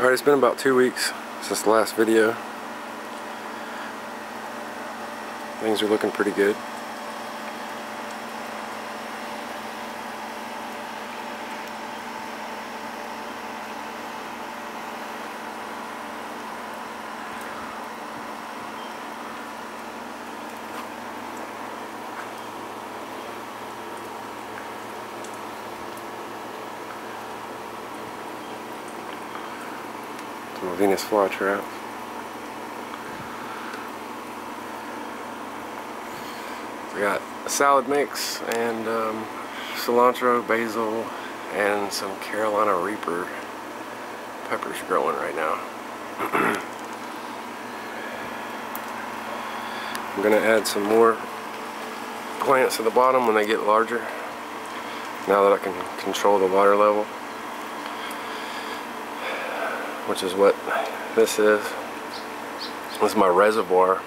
Alright, it's been about two weeks since the last video. Things are looking pretty good. Some Venus flytrap. We got a salad mix and um, cilantro, basil, and some Carolina Reaper peppers growing right now. I'm gonna add some more plants at the bottom when they get larger. Now that I can control the water level which is what this is. This is my reservoir.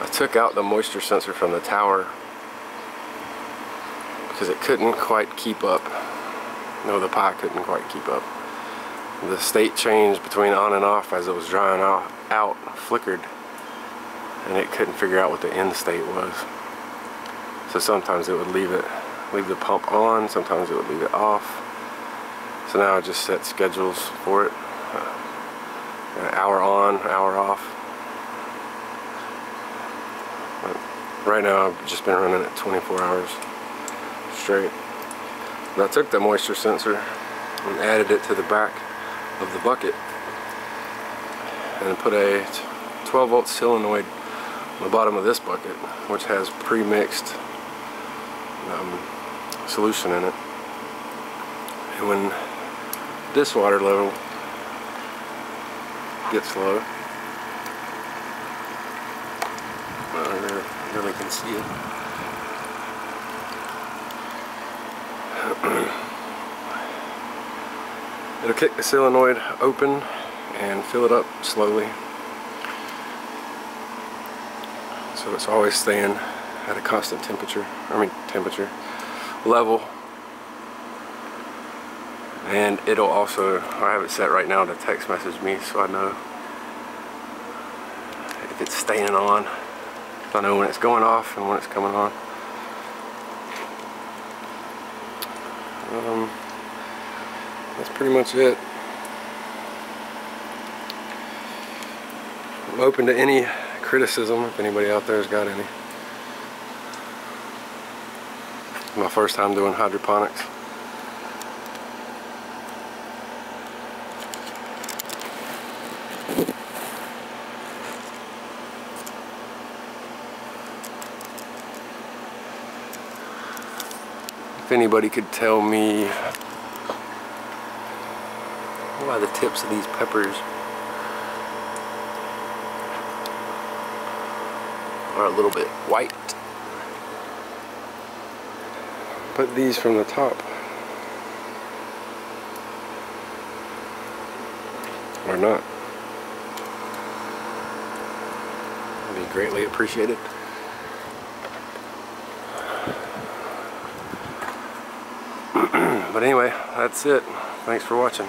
I took out the moisture sensor from the tower because it couldn't quite keep up. No, the Pi couldn't quite keep up. The state changed between on and off as it was drying out, out flickered, and it couldn't figure out what the end state was. So sometimes it would leave it, leave the pump on, sometimes it would leave it off. So now I just set schedules for it an hour on, hour off. But right now I've just been running it 24 hours straight. And I took the moisture sensor and added it to the back of the bucket and put a 12 volt solenoid on the bottom of this bucket which has pre-mixed um, solution in it and when this water level gets low. I really can see it. It'll kick the solenoid open and fill it up slowly. So it's always staying at a constant temperature, I mean temperature, level and it'll also I have it set right now to text message me so I know if it's staying on. So I know when it's going off and when it's coming on. Um, that's pretty much it. I'm open to any criticism if anybody out there has got any. My first time doing hydroponics If anybody could tell me why the tips of these peppers are a little bit white. But these from the top are not. Would be greatly appreciated. But anyway, that's it. Thanks for watching.